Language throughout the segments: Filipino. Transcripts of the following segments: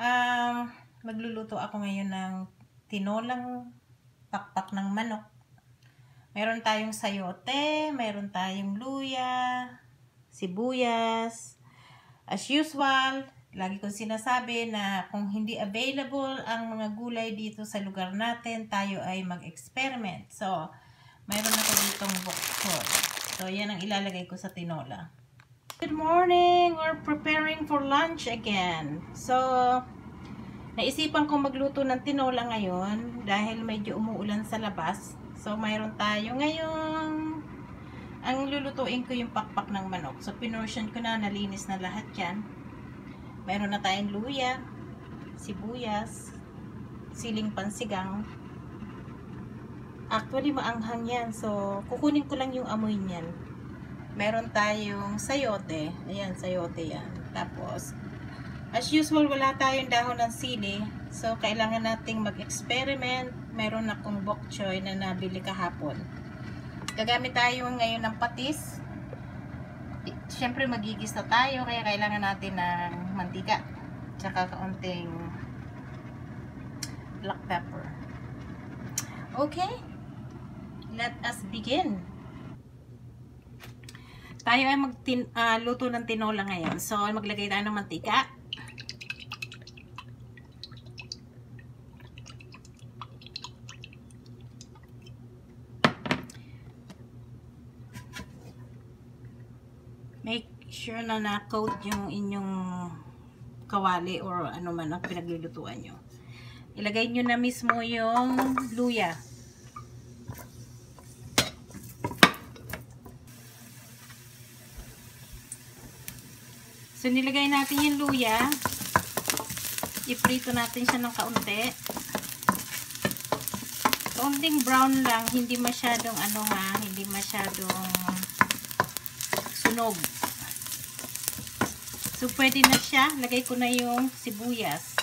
Um, magluluto ako ngayon ng tinolang pakpak ng manok. Meron tayong sayote, meron tayong luya, sibuyas. As usual, lagi kong sinasabi na kung hindi available ang mga gulay dito sa lugar natin, tayo ay mag-experiment. So, mayroon ako ditong bok choy. So, yan ang ilalagay ko sa tinola. Good morning! We're preparing for lunch again. So, naisipan ko magluto ng tinola ngayon dahil medyo umuulan sa labas. So, mayroon tayo ngayon. Ang lulutuin ko yung pakpak ng manok. So, pinortion ko na, nalinis na lahat yan. Mayroon na tayong luya, sibuyas, siling pansigang. Actually, maanghang yan. So, kukunin ko lang yung amoy niyan. Meron tayong sayote. Ayan, sayote yan. Tapos, as usual, wala tayong dahon ng sili. So, kailangan nating mag-experiment. Meron akong bok choy na nabili kahapon. Gagamit tayo ngayon ng patis. Siyempre, magigis na tayo. Kaya kailangan natin ng mantika. Tsaka kaunting black pepper. Okay. Let us begin. Tayo ay magluto uh, ng tinola ngayon. So, maglagay tayo ng mantika. Make sure na na-coat yung inyong kawali or ano man ang pinaglulutuan nyo. Ilagay nyo na mismo yung luya. So, nilagay natin yung luya. I-prito natin siya ng kaunti. Kaunting brown lang. Hindi masyadong ano nga, hindi masyadong sunog. So, pwede na siya. Lagay ko na yung sibuyas.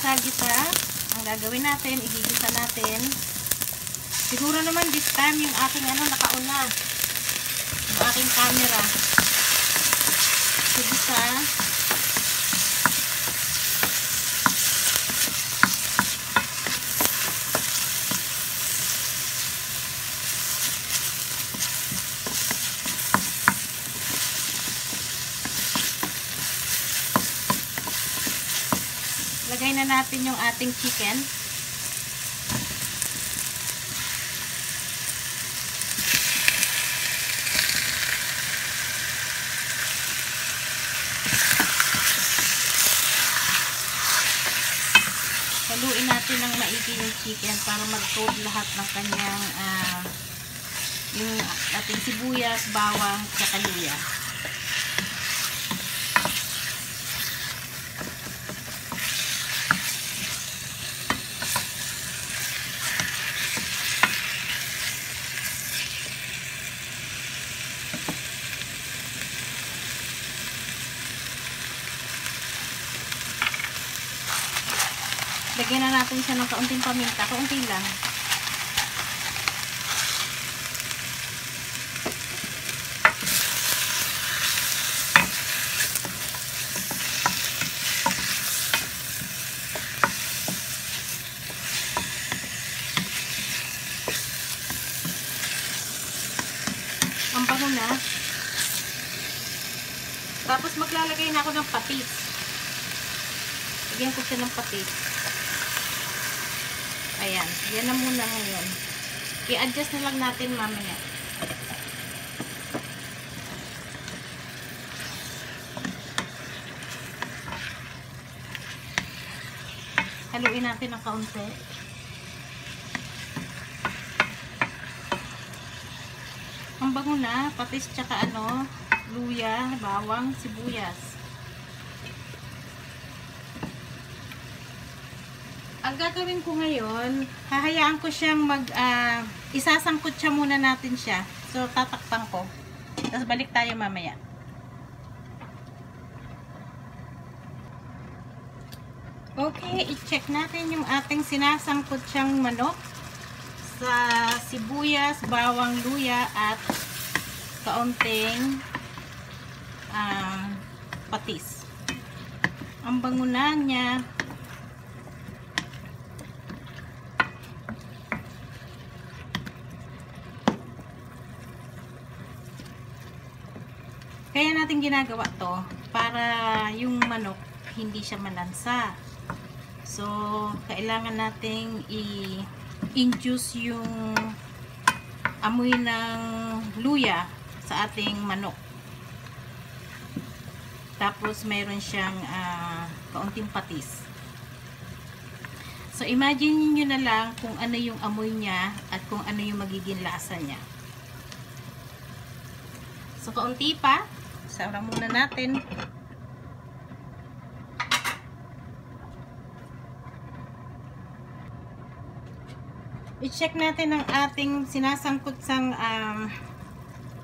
Gisa-gisa ang gagawin natin, igigisa natin. Siguro naman this time yung aking ano nakauna. Yung aking camera. Sigisa. Lagay na natin yung ating chicken. Haluin natin ng maigi yung chicken para mag-coat lahat ng kanyang uh, yung ating sibuyas, bawang, at luya. Lagyan na natin siya ng kaunting paminta. Kaunti lang. Ang bango. Tapos maglalagay na ako ng patis. Lagyan ko siya ng patis. Ayan. Yan na muna ngayon. I-adjust na lang natin mamaya. Haluin natin ng kaunti. Ang bango na. Patis tsaka ano, luya, bawang, sibuyas. Ang gagawin ko ngayon, hahayaan ko siyang mag, uh, isasangkot siya muna natin siya. So, tatakpan ko. Tapos balik tayo mamaya. Okay, i-check natin yung ating sinasangkot siyang manok sa sibuyas, bawang luya at kaunting uh, patis. Ang bangunan niya Kaya natin ginagawa to para yung manok hindi siya malansa. So, kailangan nating i-induce yung amoy ng luya sa ating manok. Tapos, mayroon siyang uh, kaunting patis. So, imagine niyo na lang kung ano yung amoy niya at kung ano yung magiging lasa niya. So, kaunti pa. Sara muna natin. i-check natin ang ating sinasangkot sang um,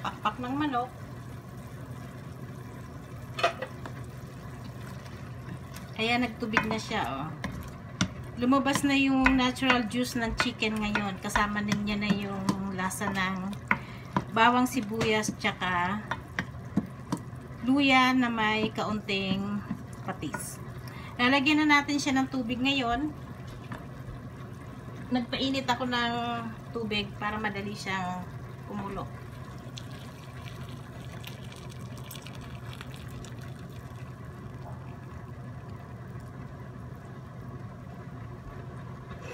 pakpak ng manok. Ayan, nagtubig na siya, oh. Lumabas na yung natural juice ng chicken ngayon. Kasama din niya na yung lasa ng bawang sibuyas tsaka luya na may kaunting patis. Lalagyan na natin siya ng tubig ngayon nagpainit ako ng tubig para madali siyang kumulo.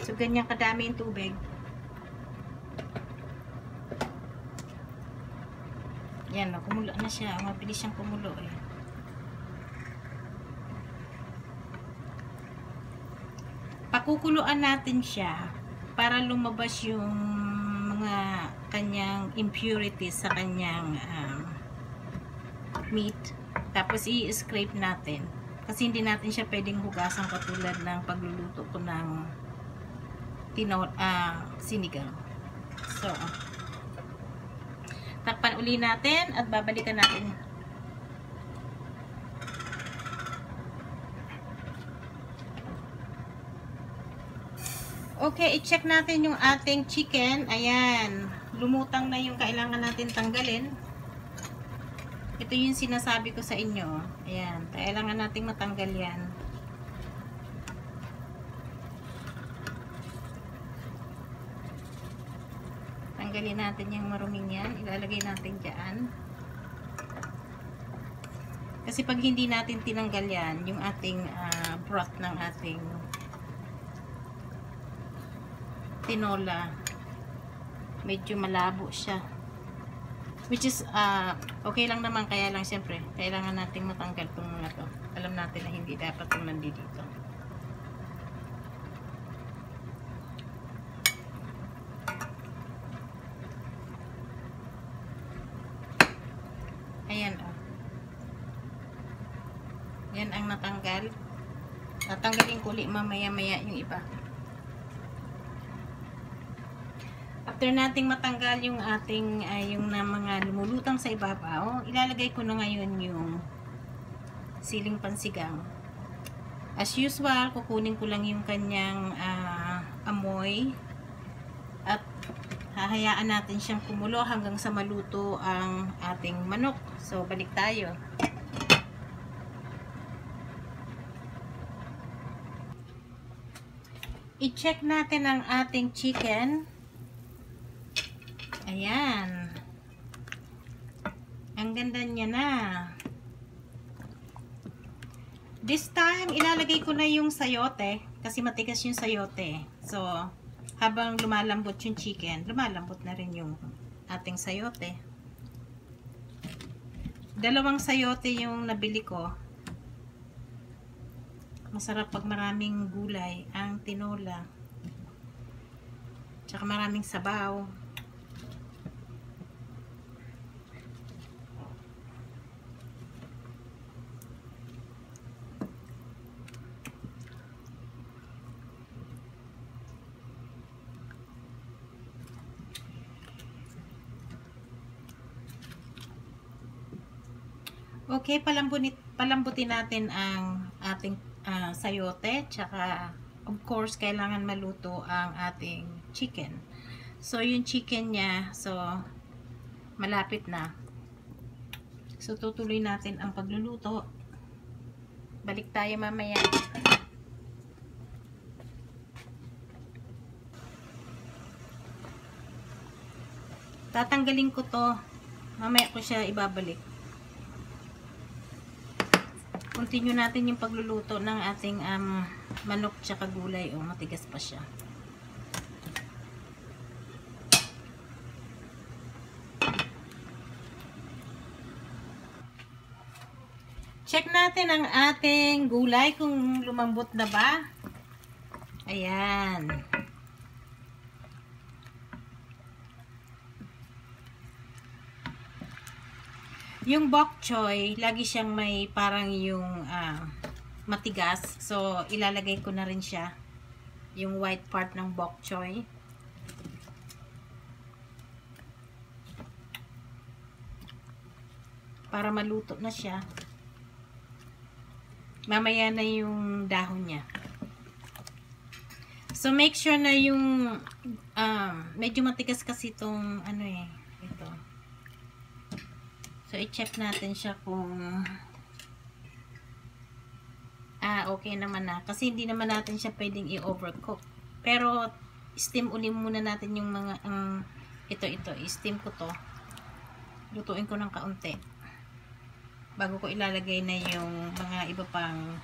So, ganyan kadami yung tubig. Yan, kumulo na siya. Mabilis siyang kumulo eh. Pakukuluan natin siya para lumabas yung mga kanyang impurities sa kanyang um, meat. Tapos i-scrape natin. Kasi hindi natin siya pwedeng hugasan katulad ng pagluluto ko ng tinaw, uh, sinigang. So, takpan uli natin at babalikan natin Okay, i-check natin yung ating chicken. Ayan. Lumutang na yung kailangan natin tanggalin. Ito yung sinasabi ko sa inyo. Ayan. Kailangan nating matanggal yan. Tanggalin natin yung maruming yan. Ilalagay natin dyan. Kasi pag hindi natin tinanggal yan, yung ating uh, broth ng ating tinola medyo malabo siya which is uh, okay lang naman kaya lang siyempre kailangan nating matanggal itong mga to alam natin na hindi dapat itong nandito ayan o oh. Yan ang natanggal tatanggalin ko ulit mamaya maya yung iba After nating matanggal yung ating uh, yung na mga lumulutang sa ibabaw, ilalagay ko na ngayon yung siling pansigang. As usual, kukunin ko lang yung kanyang uh, amoy at hahayaan natin siyang kumulo hanggang sa maluto ang ating manok. So, balik tayo. I-check natin ang ating chicken. Ayan. Ang ganda niya na. This time, ilalagay ko na yung sayote. Kasi matigas yung sayote. So, habang lumalambot yung chicken, lumalambot na rin yung ating sayote. Dalawang sayote yung nabili ko. Masarap pag maraming gulay ang tinola. Tsaka maraming sabaw. Okay, palambutin, palambutin natin ang ating uh, sayote. Tsaka, of course, kailangan maluto ang ating chicken. So, yung chicken niya, so, malapit na. So, tutuloy natin ang pagluluto. Balik tayo mamaya. Tatanggalin ko to. Mamaya ko siya ibabalik continue natin yung pagluluto ng ating um, manok tsaka gulay. O, oh, matigas pa siya. Check natin ang ating gulay kung lumambot na ba. Ayan. Yung bok choy, lagi siyang may parang yung uh, matigas. So, ilalagay ko na rin siya. Yung white part ng bok choy. Para maluto na siya. Mamaya na yung dahon niya. So, make sure na yung um, medyo matigas kasi itong ano eh. So, i-check natin siya kung ah, okay naman na. Kasi hindi naman natin siya pwedeng i-overcook. Pero, steam uli muna natin yung mga, um, ito, ito, i-steam ko to. Lutuin ko ng kaunti. Bago ko ilalagay na yung mga iba pang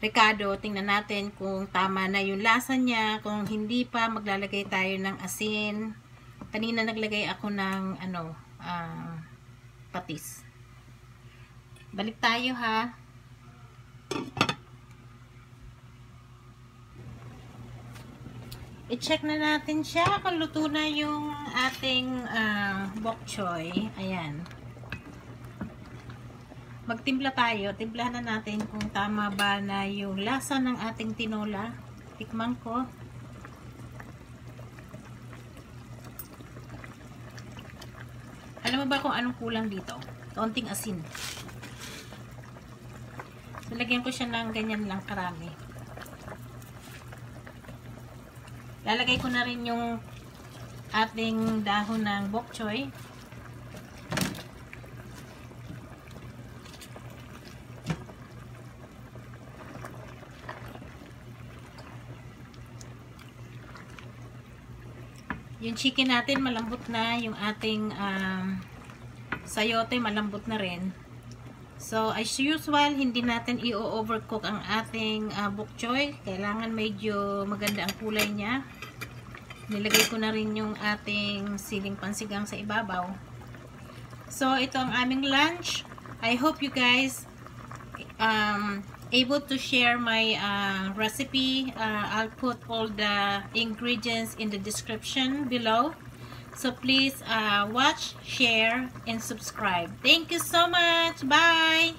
Ricardo, tingnan natin kung tama na yung lasa niya. Kung hindi pa, maglalagay tayo ng asin. Kanina naglagay ako ng, ano, ah, uh, patis. Balik tayo ha. I-check na natin siya kung luto na yung ating uh, bok choy. Ayan. Magtimpla tayo. Timplahan na natin kung tama ba na yung lasa ng ating tinola. Tikman ko. Alam mo ba kung anong kulang dito? Kaunting asin. So, lagyan ko siya ng ganyan lang karami. Lalagay ko na rin yung ating dahon ng bok choy. Yung chicken natin malambot na. Yung ating um, sayote malambot na rin. So, as usual, hindi natin i-overcook ang ating uh, bok choy. Kailangan medyo maganda ang kulay niya. Nilagay ko na rin yung ating siling pansigang sa ibabaw. So, ito ang aming lunch. I hope you guys um, able to share my uh, recipe. Uh, I'll put all the ingredients in the description below. So please uh, watch, share, and subscribe. Thank you so much. Bye!